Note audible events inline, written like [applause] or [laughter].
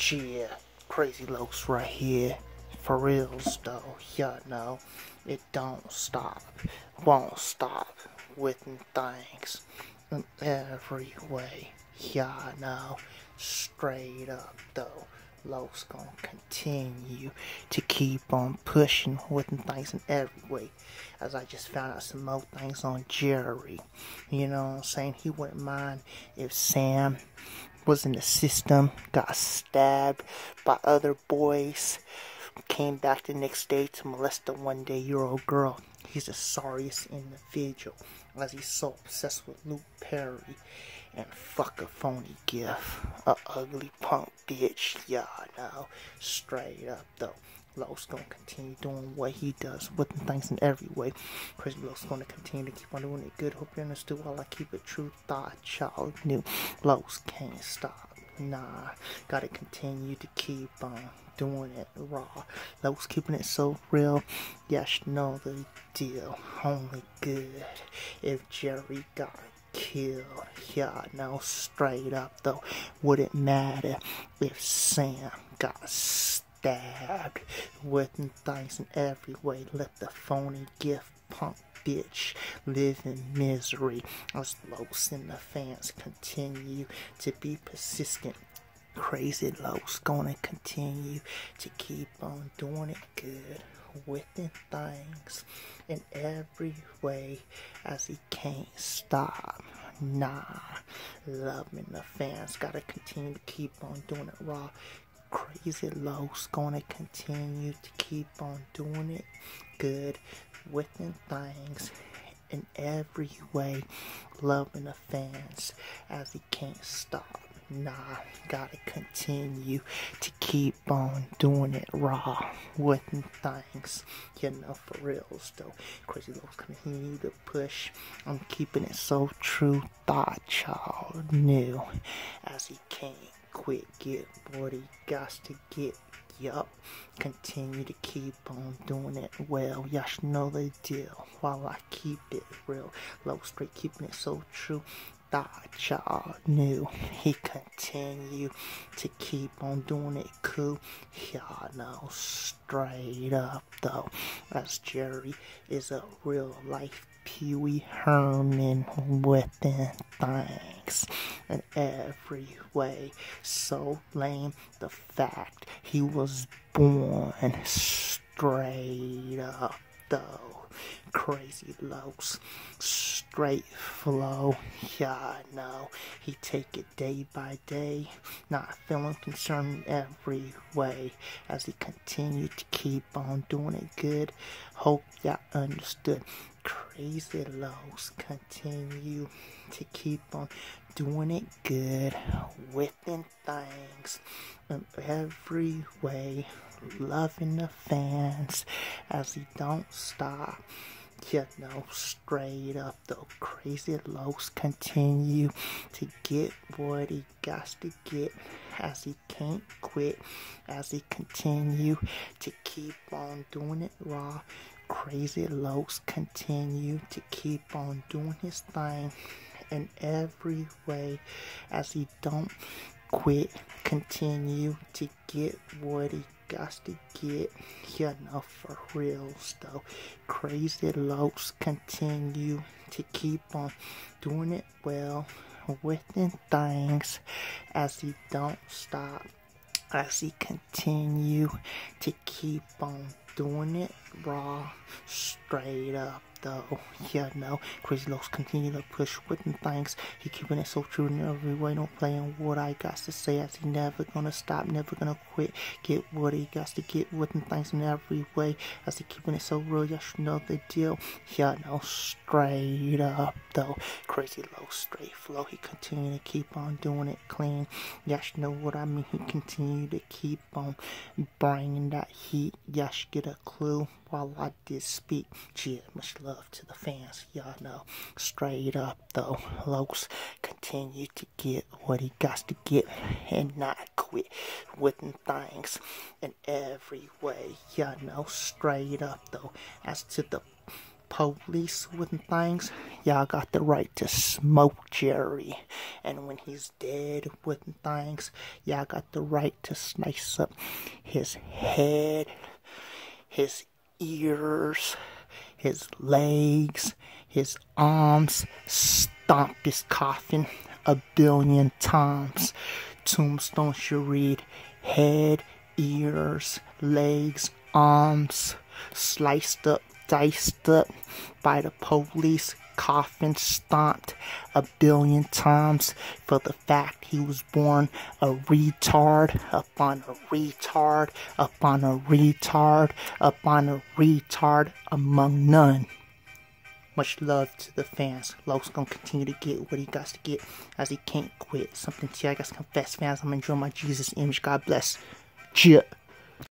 Yeah, crazy Los right here. For reals though, yeah, no, it don't stop, won't stop with things in every way. Yeah, no, straight up though. Los gonna continue to keep on pushing with things in every way. As I just found out some more things on Jerry. You know what I'm saying? He wouldn't mind if Sam was in the system, got stabbed by other boys, came back the next day to molest a one day year old girl. He's the sorriest individual as he's so obsessed with Luke Perry and fuck a phony gift. A ugly punk bitch, yeah, know. Straight up though. Los gonna continue doing what he does with things in every way. Chris Los gonna continue to keep on doing it good. Hope you understood while I keep it true. Thought y'all knew. Los can't stop. Nah, gotta continue to keep on doing it raw. Los keeping it so real. Yes, know the deal. Only good if Jerry got killed. Yeah, no, straight up though. Would it matter if Sam got stabbed. with things in every way. Let the phony gift punk bitch live in misery. As Los and the fans continue to be persistent. Crazy Los gonna continue to keep on doing it good within things in every way as he can't stop. Nah, loving the fans gotta continue to keep on doing it raw. Crazy Los gonna continue to keep on doing it good within things in every way, loving the fans as he can't stop. Nah, gotta continue to keep on doing it raw with things. You know, for reals though. Crazy Los continue to push. I'm keeping it so true. Thought y'all knew as he can't quit. Get what got to get. Yup, continue to keep on doing it well. Y'all should know the deal while I keep it real. Low straight, keeping it so true thought y'all knew he continue to keep on doing it cool. Y'all know straight up though, as Jerry is a real life Pee Wee Herman within things in every way. So lame the fact he was born straight up though crazy Los. Straight flow, yeah, know. He take it day by day, not feeling concerned every way as he continued to keep on doing it good. Hope y'all understood. Crazy lows continue to keep on doing it good within things in every way loving the fans as he don't stop you know, straight up though, crazy Los continue to get what he got to get as he can't quit, as he continue to keep on doing it raw. Crazy Los continue to keep on doing his thing in every way as he don't quit, continue to get what he got to get, you know, for real stuff. Crazy Los continue to keep on doing it well within things as he don't stop, as he continue to keep on doing it raw, straight up though. [laughs] Yeah, no. Crazy Los continue to push with things. He keeping it so true in every way. Don't playing what I got to say as he never gonna stop, never gonna quit. Get what he got to get with things in every way. As he keeping it so real, you should know the deal. Yeah, no. Straight up though. Crazy low, straight flow. He continue to keep on doing it clean. You should know what I mean. He continue to keep on bringing that heat. You should get a clue while I did speak. Cheer, much love to the fans. Y'all know, straight up though, Los continue to get what he got to get and not quit with things in every way. Y'all know, straight up though, as to the police with things, y'all got the right to smoke Jerry. And when he's dead with things, y'all got the right to slice up his head, his ears, his legs, his arms, stomp his coffin a billion times. Tombstone should read head, ears, legs, arms, sliced up, diced up by the police, coffin stomped a billion times for the fact he was born a retard upon a retard upon a retard upon a retard among none. Much love to the fans. Lowe's gonna continue to get what he got to get as he can't quit. Something to I got to confess, fans. I'm enjoying my Jesus image. God bless. Cheer.